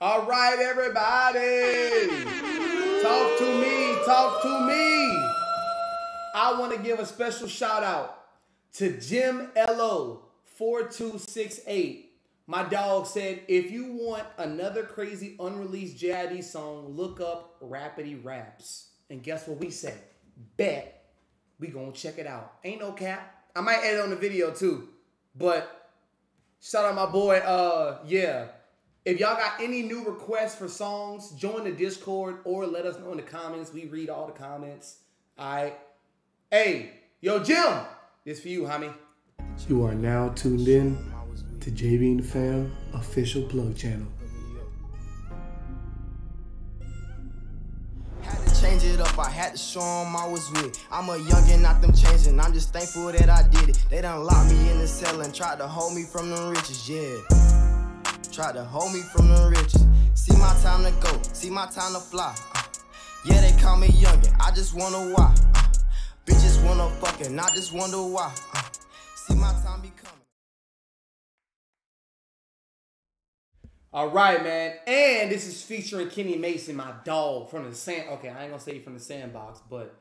All right, everybody. Talk to me. Talk to me. I want to give a special shout out to Jim LO 4268. My dog said, if you want another crazy unreleased JID song, look up Rappity Raps. And guess what we said? Bet we gonna check it out. Ain't no cap. I might edit on the video too. But shout out my boy, uh, yeah. If y'all got any new requests for songs, join the Discord or let us know in the comments. We read all the comments. All right. Hey, yo, Jim, this for you, homie. You are now tuned in to JB and the Fam official plug channel. Had to change it up, I had to show 'em I was with. I'm a youngin', not them changing. I'm just thankful that I did it. They done locked me in the cell and tried to hold me from the riches, yeah. Tried to hold me from the riches. See my time to go, see my time to fly. Uh, yeah, they call me youngin', I just wonder why. Uh, bitches wanna fuck and I just wonder why. Uh, see my time be coming. All right, man. And this is featuring Kenny Mason, my dog from the sand. Okay, I ain't gonna say from the sandbox, but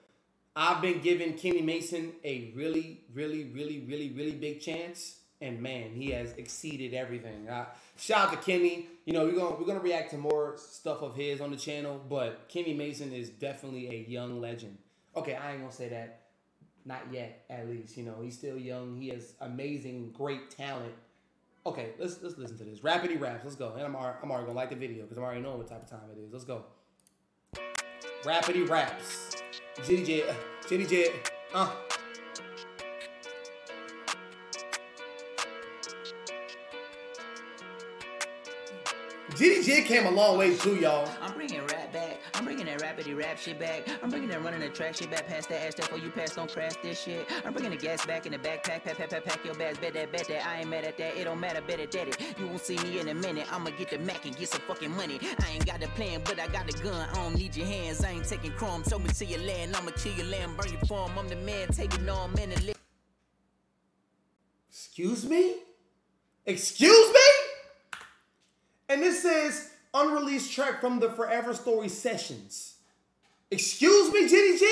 I've been giving Kenny Mason a really, really, really, really, really big chance. And man, he has exceeded everything. Uh, shout out to Kenny. You know, we're gonna we're gonna react to more stuff of his on the channel, but Kenny Mason is definitely a young legend. Okay, I ain't gonna say that. Not yet, at least. You know, he's still young. He has amazing, great talent. Okay, let's let's listen to this. Rappity Raps. Let's go. And I'm already, I'm already gonna like the video because I'm already knowing what type of time it is. Let's go. Rappity Raps. Jitty J. Jitty J. Uh. J came a long way too, y'all. I'm bringing rap back. I'm bringing that rappity rap shit back. I'm bringing that running the track shit back past that ass that for you pass don't crash this shit. I'm bringing the gas back in the backpack. Pack, pack, pack, pack your bags. Bet that, bet that. I ain't mad at that. It don't matter. Bet it, that it. You won't see me in a minute. I'ma get the Mac and get some fucking money. I ain't got the plan, but I got the gun. I don't need your hands. I ain't taking chrome. Show me to your land. I'ma kill your land. Burn your farm. I'm the man taking all men and live. Excuse me? Excuse me? This is unreleased track from the Forever Story sessions. Excuse me, Jitty?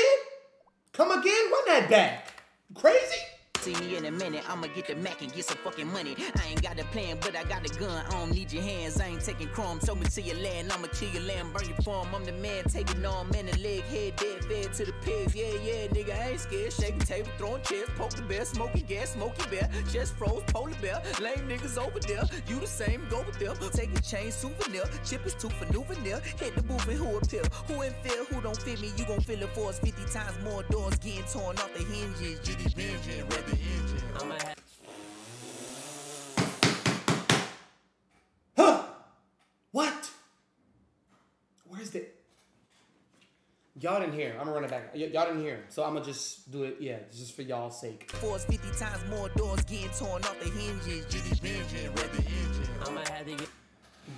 Come again? Run that back. Crazy? See me in a minute, I'ma get the Mac and get some fucking money. I ain't got a plan, but I got a gun. I don't need your hands, I ain't taking chrome. Show me to your land, I'ma kill your land, burn your farm. I'm the man taking all men and leg, head dead, fed to the pigs. Yeah, yeah, nigga, I ain't scared. Shaking table, throwing chairs, poke the bear, smoking gas, smoky bear. Chest froze, polar bear. Lame niggas over there. You the same, go with them. Take a chain, souvenir. Chip is two for new vanilla. Hit the booth and who appeal. Who ain't feel, who don't fit me, you gon' feel it for us 50 times more doors getting torn off the hinges. GD Benjamin, red the engine. I'ma have Huh? What? Where's the. Y'all didn't hear. I'm gonna run it back. Y'all didn't hear. So I'm gonna just do it, yeah, just for y'all's sake. force 50 times more doors getting torn off the hinges. GD Benjamin, red the engine. I'ma have to get.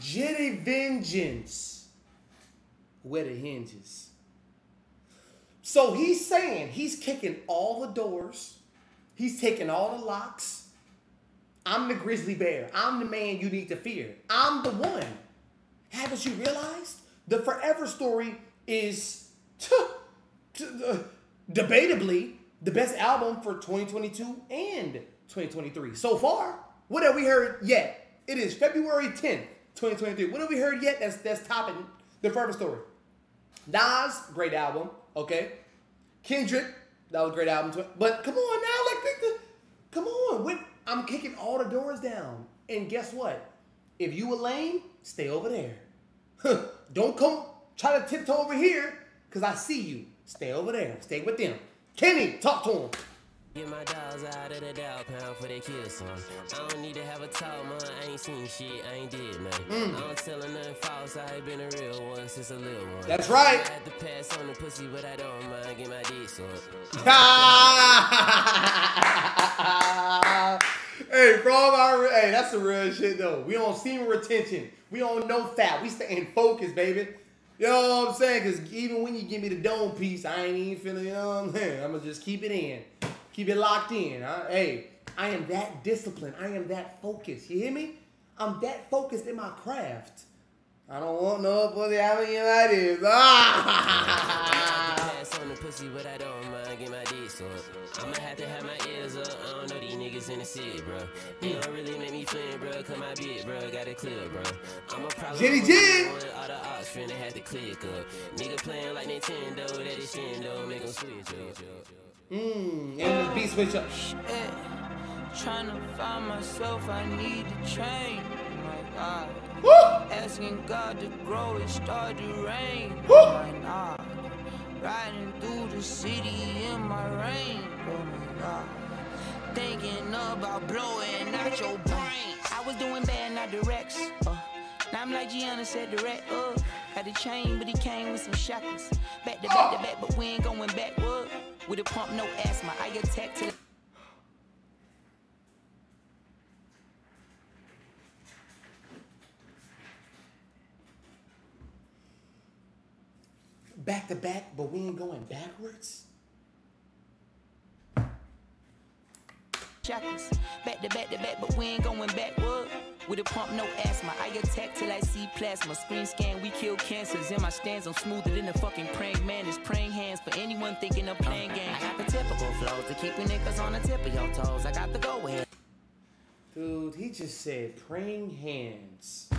Jitty Vengeance. Where the hinges. So he's saying he's kicking all the doors. He's taking all the locks. I'm the grizzly bear. I'm the man you need to fear. I'm the one. Haven't you realized? The Forever Story is uh, debatably the best album for 2022 and 2023 so far. What have we heard yet? It is February 10th, 2023. What have we heard yet that's that's topping the Forever Story? Nas, great album. Okay. Kendrick, that was a great album. But come on now, like, like the, come on. When, I'm kicking all the doors down. And guess what? If you a lame, stay over there. Don't come try to tiptoe over here, cause I see you. Stay over there. Stay with them. Kenny, talk to him. Get my dogs out of the dog pound for they kill some. I don't need to have a talk, man. I ain't seen shit, I ain't did nothing. Mm. I don't tell nothing false, I ain't been a real one since a little one. That's right. I had to pass on the pussy, but I don't mind get my dick sucked. hey, from our hey, that's the real shit though. We on semen retention. We on no fat. We stay in focus, baby. You know what I'm saying? Cause even when you give me the dome piece, I ain't even feeling. You know what I'm saying? I'm gonna just keep it in, keep it locked in. huh? Hey, I am that disciplined. I am that focused. You hear me? I'm that focused in my craft. I don't want no pussy having you like this. Ah! On the pussy, but I don't mind get my dick sucked. I'ma have to have my ears up. I don't know these niggas in the city, bro. They don't really make me flint, bro. Cause my bitch, bro, got it clear, bro. I'm a problem. Jitty Jit. All the ops finna had to click up. Nigga playing like Nintendo, that is Nintendo, make 'em switch up. Mmm, and the beat switch up. Shit. Trying to find myself, I need to change. My God. Woo! Asking God to grow, it start to rain. Woo! My God. Riding through the city in my rain. Oh my God. Thinking about blowing out your brain. I was doing bad, not directs. Uh, now I'm like Gianna said, direct. Uh, got the chain, but he came with some shackles. Back to back to back, but we ain't going backward. With a pump, no asthma. I attack till. Back to back, but we ain't going backwards. Back to back to back, but we ain't going backward. With a pump, no asthma. I attack till I see plasma. Screen scan, we kill cancers. In my stands, I'm smoother than a fucking praying man. It's praying hands for anyone thinking of playing games. I got the typical flows to keep you niggas on the tip of your toes. I got the go ahead. Dude, he just said praying hands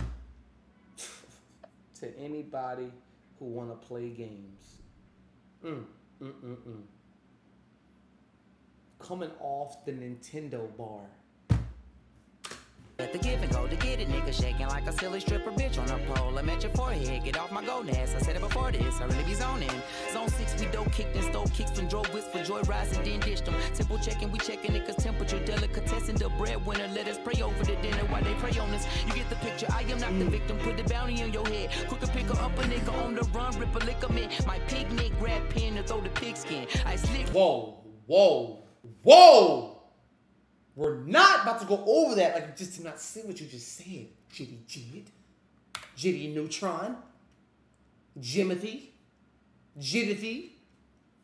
to anybody who want to play games. Mm, mm, mm, mm. Coming off the Nintendo bar. Let the give and go to get it, nigga shaking like a silly stripper bitch on a pole. I'm at your forehead, get off my gonads. I said it before this, I really be zoning. Zone six, we dope kicked and stole kicks and drove whips for joy rides and then ditched them. Temple checking, we checking it, temperature delicatessen. The breadwinner, let us pray over the dinner while they pray on us. You get the picture, I am not the victim. Put the bounty on your head. Quicker pick up a nigga on the run, rip a lick in. My picnic grab pin to throw the pigskin. I slick. Whoa, whoa, whoa! We're not about to go over that. Like, just to not say what you just said. Jitty Jit, Jitty Neutron, Jimothy, Jittity.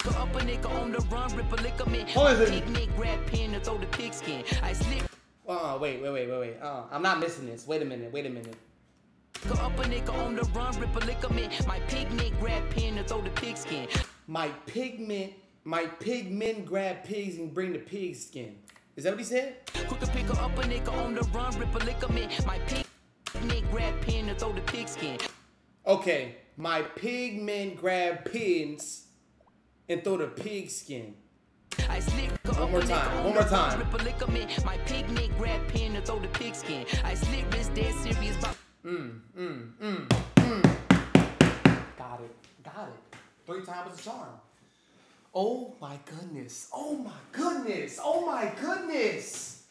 Up a nigga on the run, rip a lick in. Hold on a My second. picnic grab pin to throw the pigskin. I slick. Uh, wait, wait, wait, wait, wait. Uh, I'm not missing this. Wait a minute, wait a minute. Up a nigga on the run, rip a lick in. My picnic grab pin to throw the pigskin. My pigment, my pigmen grab pigs and bring the pig skin. Is that what he said? Quick to pick her up a nigga on the run, rip a lick in. My picnic grab pin to throw the pigskin. Okay, my pigmen grab pins and throw the pig skin. I slick One more time, one more time. Rip a lick in. My picnic grab pin to throw the pigskin. I slick this dead serious about. Mm, mm, mm, got it, got it. Three times a charm. Oh my goodness. Oh my goodness. Oh my goodness.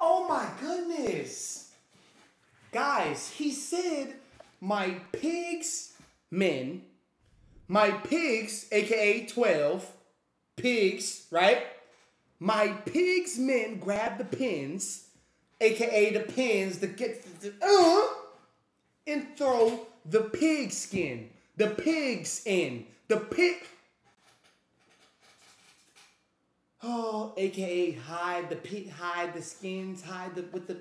Oh my goodness. Guys, he said my pigs men, my pigs, aka 12 pigs, right? My pigs men grab the pins, aka the pins that get the, uh, and throw the pig skin, the pigs in, the pig. Oh, aka hide the pig, hide the skins, hide the with the.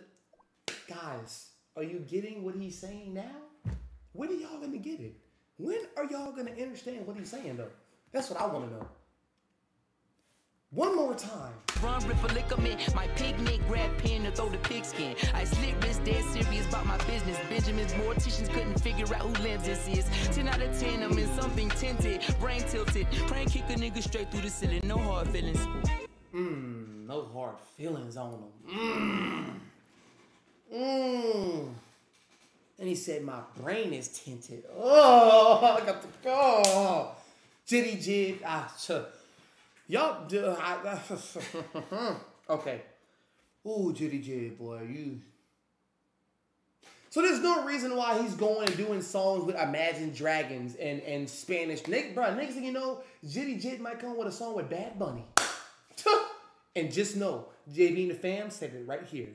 Guys, are you getting what he's saying now? When are y'all gonna get it? When are y'all gonna understand what he's saying though? That's what I want to know. One more time. Run, rip a lick in. My picnic grab pin to throw the pigskin. I slick this dead serious about my business. Benjamin's morticians couldn't figure out who lens this is. 10 out of 10, I'm in something tinted, brain tilted. Prank kick a nigga straight through the ceiling, no hard feelings. Mmm, no hard feelings on him. Mmm. Mmm. And he said, My brain is tinted. Oh, I got to go. Jitty jit. Ah, ch- Y'all okay. Ooh, Jitty jit, boy. You. So there's no reason why he's going and doing songs with Imagine Dragons and, and Spanish. Nick, bro, next thing you know, Jitty Jit might come with a song with Bad Bunny. and just know, JB and the fam said it right here.